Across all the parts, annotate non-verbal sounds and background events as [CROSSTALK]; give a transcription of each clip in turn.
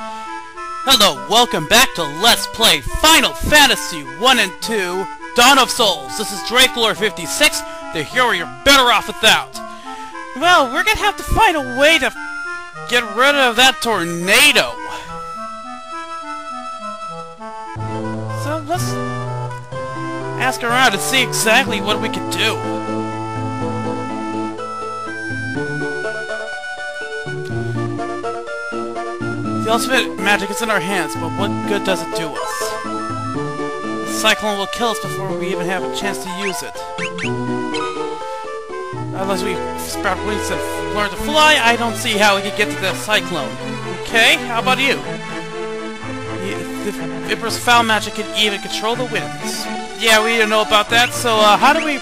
Hello, welcome back to Let's Play Final Fantasy 1 and 2 Dawn of Souls. This is Drakelord56, the hero you're better off without. Well, we're gonna have to find a way to get rid of that tornado. So let's ask around to see exactly what we can do. The ultimate magic is in our hands, but what good does it do us? The cyclone will kill us before we even have a chance to use it. Unless we sprout wings and learn to fly, I don't see how we can get to the cyclone. Okay, how about you? The Viper's foul magic can even control the winds. Yeah, we didn't know about that, so uh, how do we...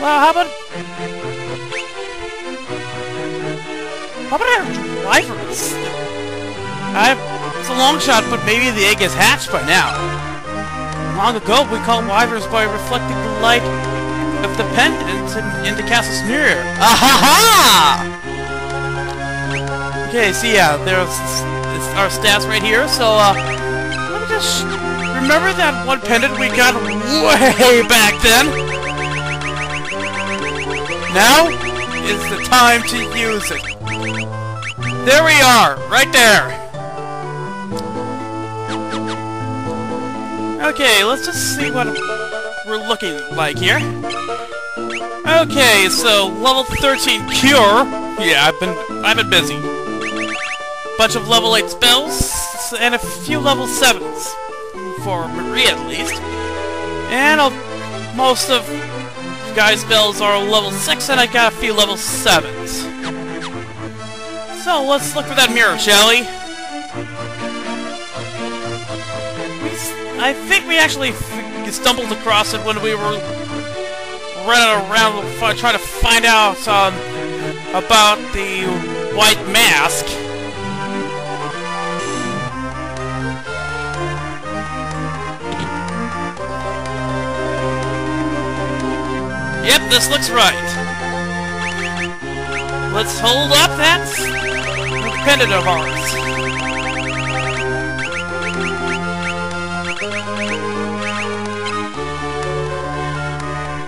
Well, how about... How about I our wyverns? I, it's a long shot, but maybe the egg is hatched by now. Long ago, we caught wyverns by reflecting the light of the pendant into Castle's mirror. Ahaha! Okay, so yeah, there's our stats right here, so, uh, let me just remember that one pendant we got way back then? Now is the time to use it. There we are, right there. Okay, let's just see what we're looking like here. Okay, so level 13 cure. Yeah, I've been I've been busy. Bunch of level 8 spells and a few level 7s for Marie at least. And most of Guy's spells are level 6 and I got a few level 7s. So, let's look for that mirror, shall we? I think we actually stumbled across it when we were running around trying to find out um, about the white mask. Yep, this looks right. Let's hold up that pendant of.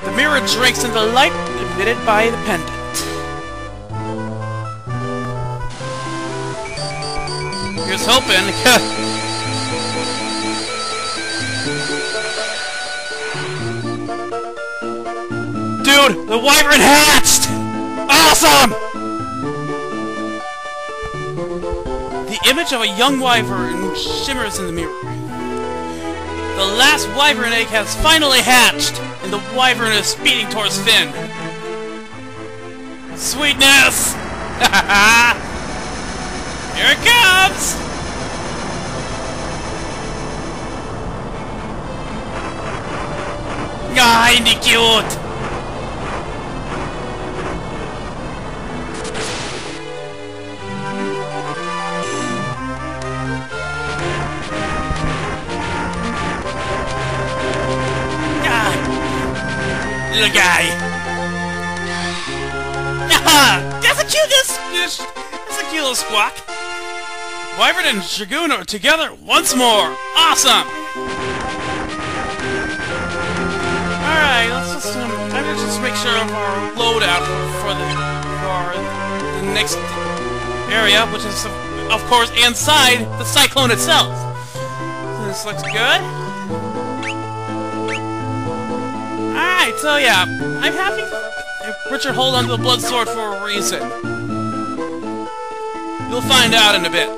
The mirror drinks in the light emitted by the pendant. Here's hoping. [LAUGHS] Dude, the wyvern hatched! Awesome! Image of a young wyvern shimmers in the mirror. The last wyvern egg has finally hatched, and the wyvern is speeding towards Fynn. Sweetness! [LAUGHS] Here it comes! Ah, cute! Little guy. that's a cute this, that's a cute little squawk. Wyvern and Dragoon are together once more. Awesome. Alright, let's just um, I'm gonna just make sure of our loadout for the for the next area, which is of course inside the cyclone itself. This looks good. Alright, so yeah, I'm having Richard hold onto the blood sword for a reason. You'll find out in a bit.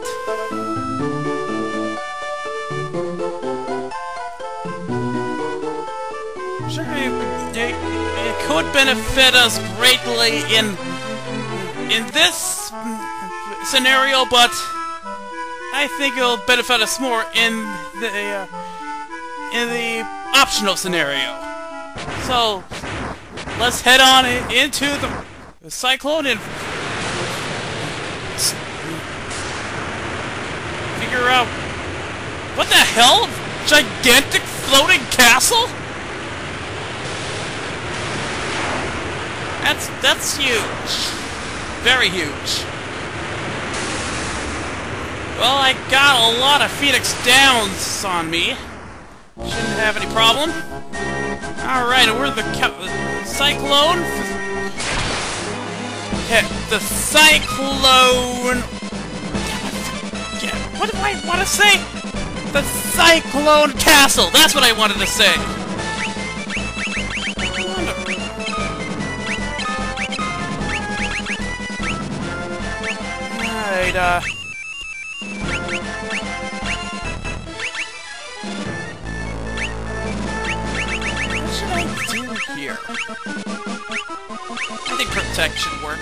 Sure, it, it, it could benefit us greatly in in this scenario, but I think it'll benefit us more in the uh, in the optional scenario. So, let's head on into the, cyclone and figure out what the hell? Gigantic floating castle? That's that's huge. Very huge. Well, I got a lot of Phoenix Downs on me. Shouldn't have any problem. Alright, we're the Cyclone. Hit the Cyclone. What do I want to say? The Cyclone Castle. That's what I wanted to say. Alright, uh... here? I think Protect should work.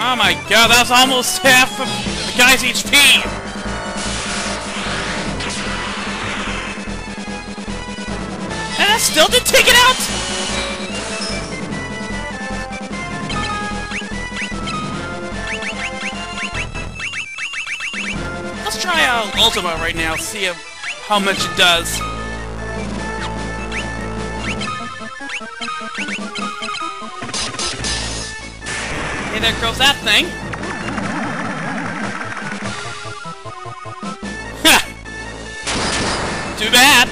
Oh my god, that's almost half of the guy's HP! And I still didn't take it out! Ultima right now, see how much it does. Hey, there goes that thing. Too bad.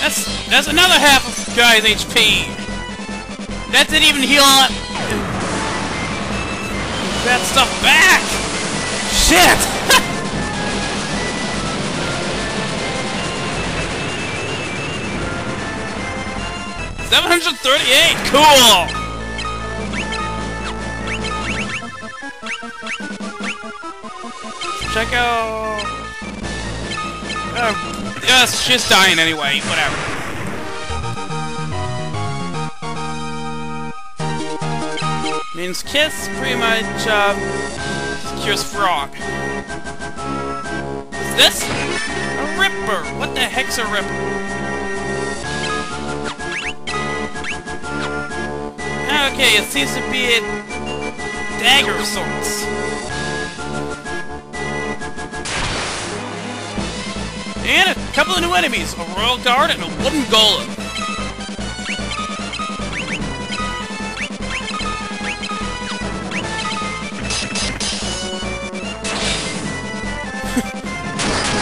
That's that's another half of guy's HP. That didn't even heal up. That stuff back. Shit. [LAUGHS] 738! Cool! Check out... Uh, yes, she's dying anyway, whatever. Means Kiss pretty much, uh, cures Frog. Is this? A Ripper! What the heck's a Ripper? Okay, it seems to be a dagger of sorts. And a couple of new enemies, a Royal Guard and a Wooden Golem.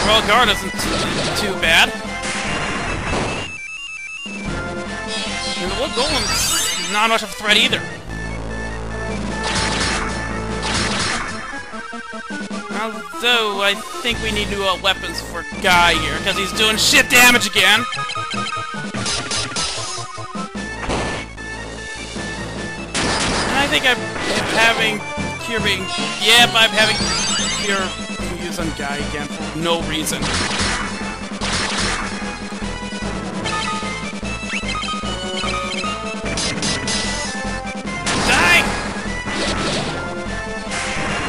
Royal Guard isn't too, bad. And the Wood Golem's not much of a threat either. Although, I think we need new uh, weapons for Guy here, because he's doing shit damage again! And I think I'm having Cure being... Yep, I'm having Cure on Guy again for no reason.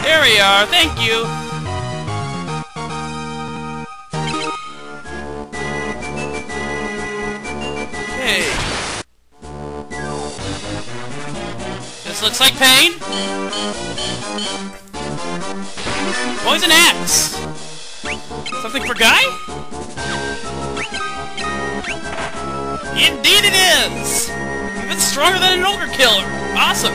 There we are, thank you! Okay. This looks like pain. Poison axe! Something for Guy? Indeed it is! Even stronger than an ogre killer! Awesome!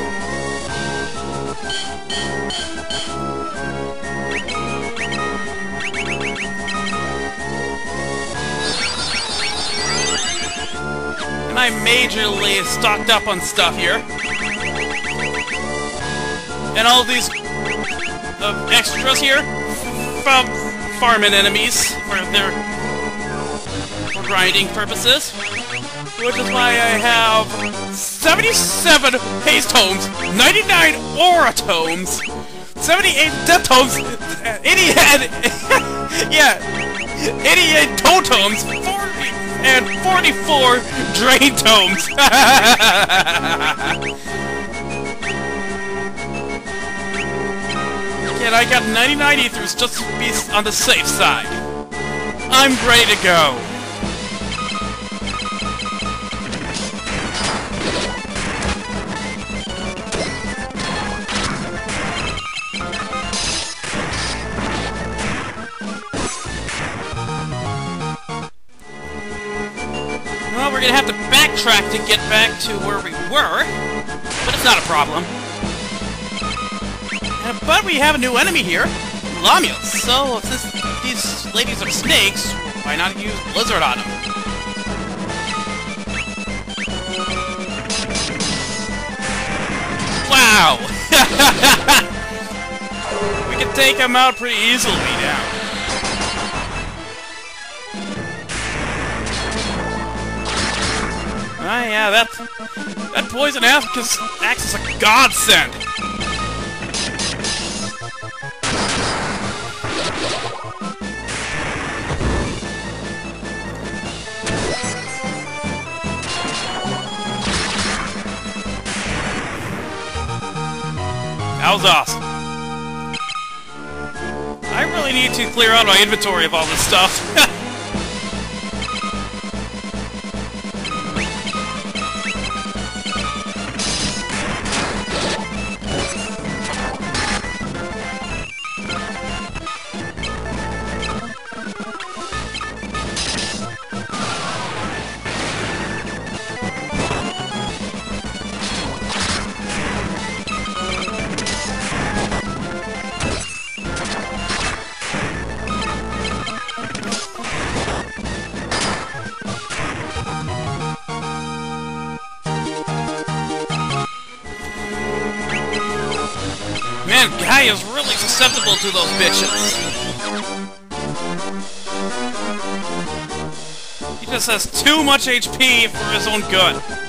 And I'm majorly stocked up on stuff here. And all these uh, extras here from farming enemies for their grinding purposes. Which is why I have 77 haste tomes, 99 aura tomes, 78 death tomes, 88, [LAUGHS] yeah, 88 totems, 40 and 44 Drain Tomes! [LAUGHS] and I got 99 ethers just to be on the safe side. I'm ready to go! Well, we're gonna have to backtrack to get back to where we were, but it's not a problem. Uh, but we have a new enemy here, Lamios. So since these ladies are snakes, why not use Blizzard on them? Wow! [LAUGHS] we can take him out pretty easily now. Ah, yeah, that that poison acts as a godsend. Was awesome. I really need to clear out my inventory of all this stuff. [LAUGHS] Man, Guy is really susceptible to those bitches. He just has too much HP for his own good.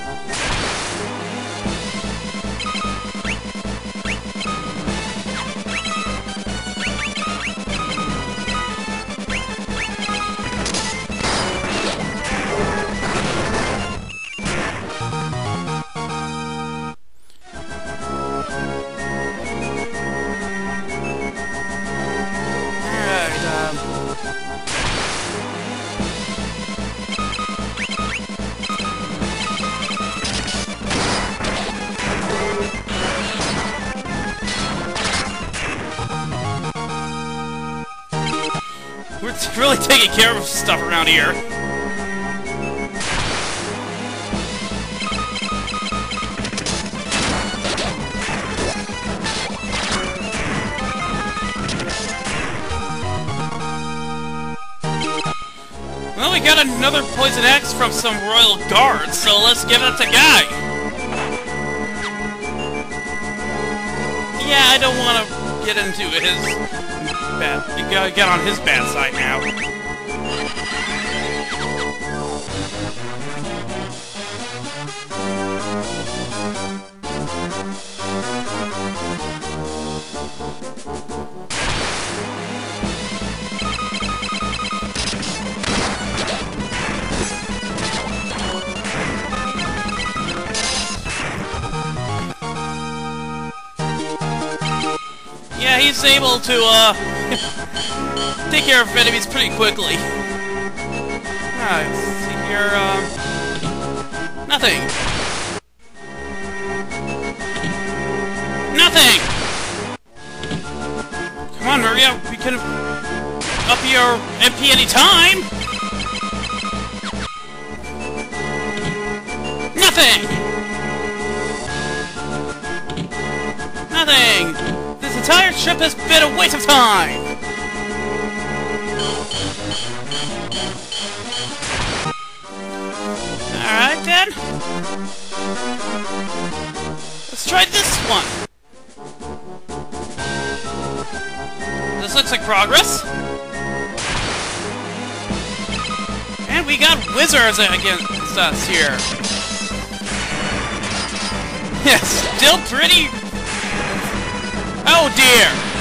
[LAUGHS] Really taking care of stuff around here. Well, we got another Poison Axe from some Royal Guards, so let's give it to Guy. Yeah, I don't want to get into his bad... You gotta get on his bad side now. Yeah, he's able to, uh, [LAUGHS] take care of enemies pretty quickly. Ah, see here, um... Nothing! Nothing! Come on, up! We can up your MP anytime! Nothing! Nothing! Entire trip has been a waste of time! Alright then. Let's try this one. This looks like progress. And we got wizards against us here. [LAUGHS] Yes, still pretty... Oh dear!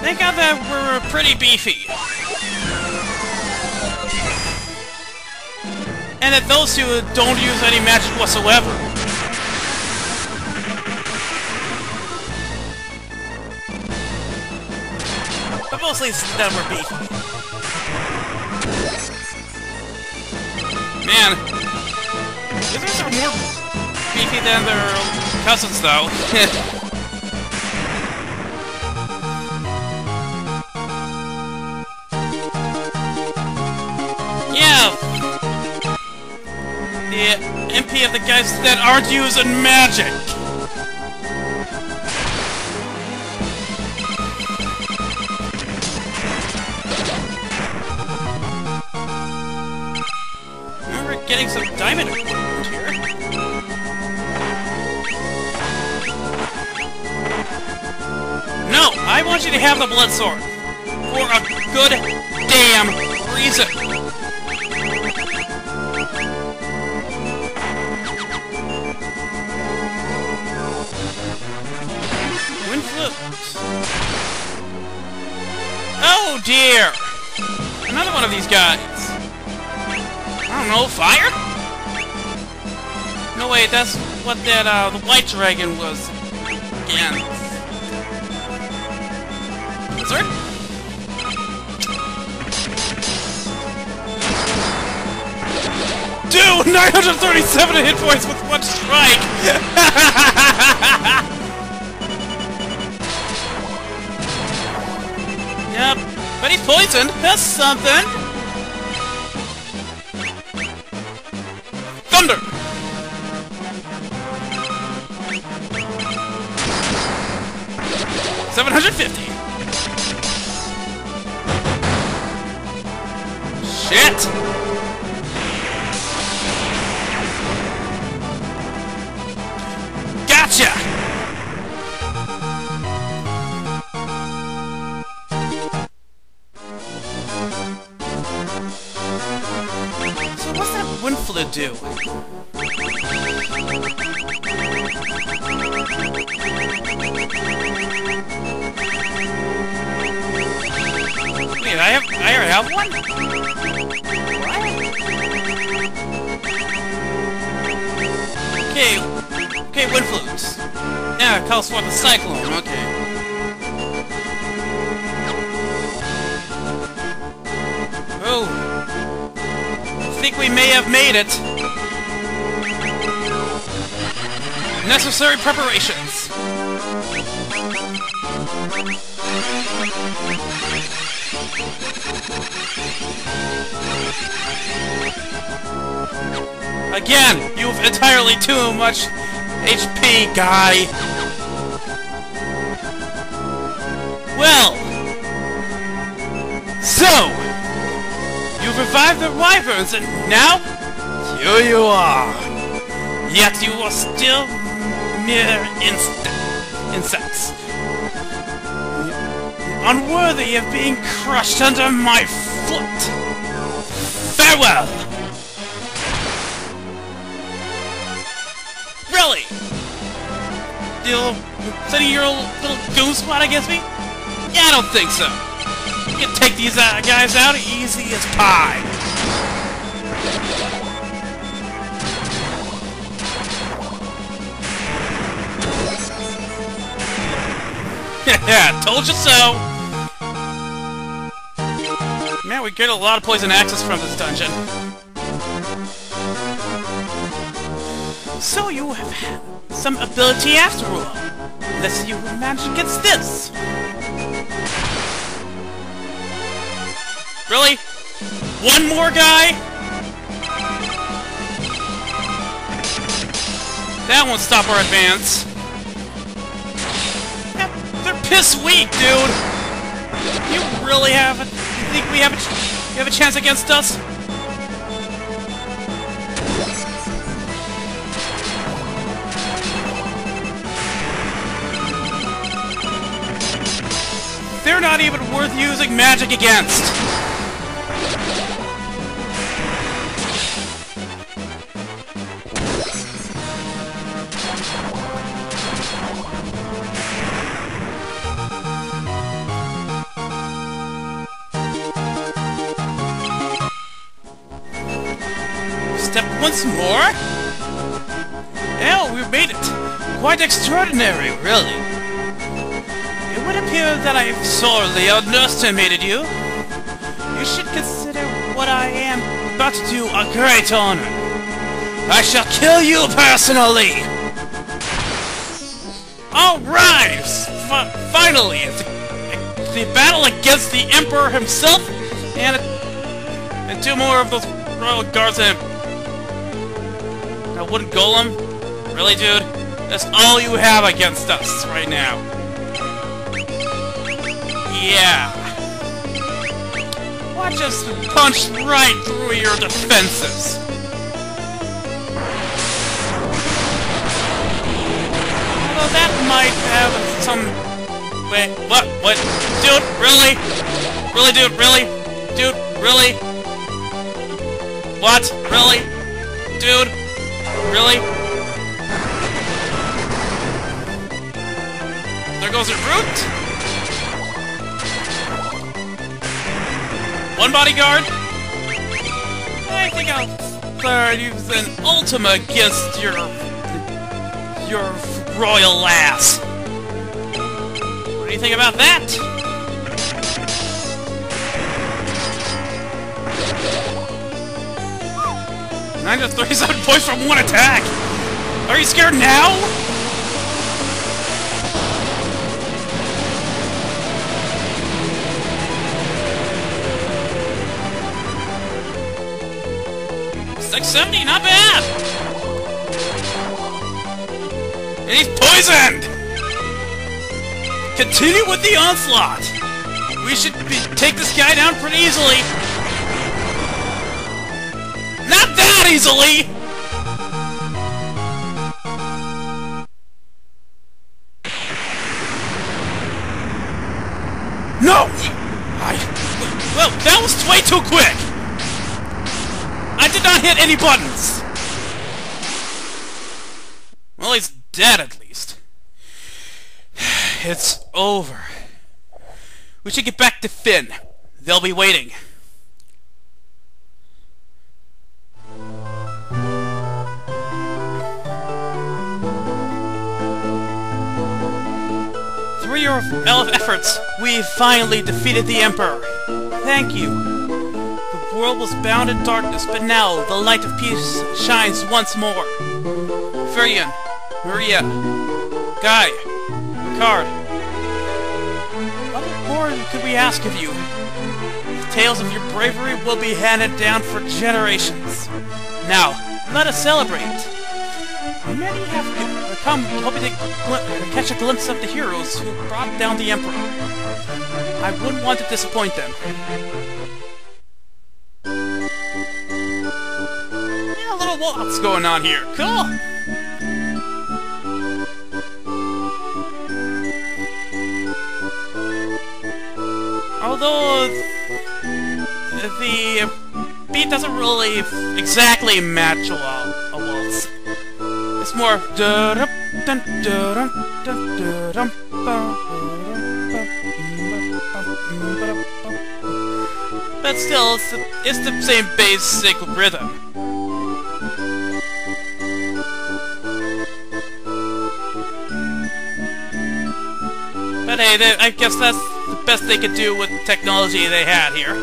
Thank God that we're uh, pretty beefy. And that those two don't use any magic whatsoever. But mostly it's that we're beefy. Man, these are more beefy than their cousins, though. [LAUGHS] yeah! The MP of the guys that aren't using magic! You to have the blood sword! For a good damn reason! Oh dear! Another one of these guys. I don't know, fire? No wait, that's what that uh the white dragon was again. Dude, 937 hit points with one strike! [LAUGHS] Yep. But he's poisoned. That's something. Thunder! Seven hundred fifty. Shit! Wait, I have I already have one? What? Okay, okay, wind flutes. Now Yeah, call for the cyclone, okay. Oh, I think we may have made it. Necessary preparations. Again, you've entirely too much HP, guy. Well, so you've revived the wyverns, and now here you are. Yet you are still mere insects, unworthy of being crushed under my foot. Farewell. Really? You sending your little goon squad against me? Yeah, I don't think so. You can take these uh, guys out easy as pie. Yeah, told you so. Man, we get a lot of poison axes from this dungeon. So you have some ability after all. Let's see who managed against this. Really? One more guy? That won't stop our advance. Piss weak, dude. You really have. You think we have a... You have a chance against us? They're not even worth using magic against! Step once more? Oh, we made it! Quite extraordinary, really. It would appear that I've sorely underestimated you. You should consider what I am about to do a great honor. I shall kill you personally! Alright! F finally! The, the battle against the Emperor himself and, and two more of those royal guards and A wooden golem? Really, dude? That's all you have against us right now. Yeah. Watch us punch right through your defenses. Although that might have some... Wait, what? What? Dude, really? Really, dude, really? Dude, really? What? Really? Dude? Really? There goes your root! One bodyguard? I think I'll uh, use an Ultima against your... your royal ass. What do you think about that? Nine to thirty-seven points from one attack. Are you scared now? Six seventy, not bad. And he's poisoned! Continue with the onslaught! We should take this guy down pretty easily. Easily! No! I... Well, that was way too quick! I did not hit any buttons! Well, he's dead at least. [SIGHS] It's over. We should get back to Fynn. They'll be waiting. Elf efforts, we finally defeated the Emperor. Thank you. The world was bound in darkness, but now the light of peace shines once more. Firion, Maria, Guy, Ricard. What more could we ask of you? The tales of your bravery will be handed down for generations. Now, let us celebrate. Many have come hoping to catch a glimpse of the heroes who brought down the Emperor. I wouldn't want to disappoint them. Yeah, a little waltz going on here. Cool! Although the beat doesn't really exactly match a. It's more but still, it's the, it's the same basic rhythm. But hey, they, I guess that's the best they could do with the technology they had here.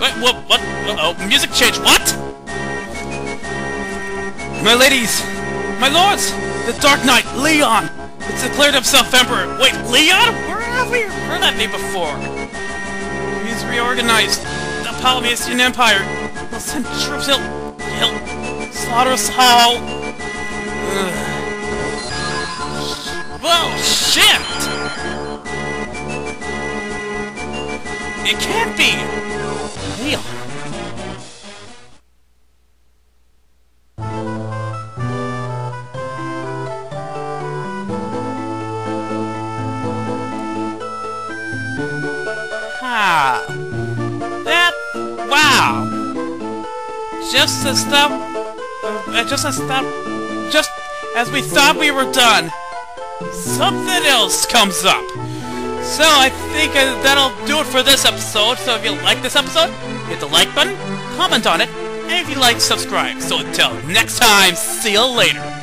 Wait, what? What? Uh oh, music change. What? My ladies, my lords, the Dark Knight, Leon, has declared himself Emperor. Wait, Leon? Where have we heard that name before? He's reorganized. The Palamecian Empire will send troops. He'll, he'll slaughter us all. Ugh. Whoa, shit! It can't be! Leon. Wow! Just as stuff... Uh, just as stuff... Just as we thought we were done, something else comes up. So I think uh, that'll do it for this episode. So if you like this episode, hit the like button, comment on it, and if you like, subscribe. So until next time, see you later.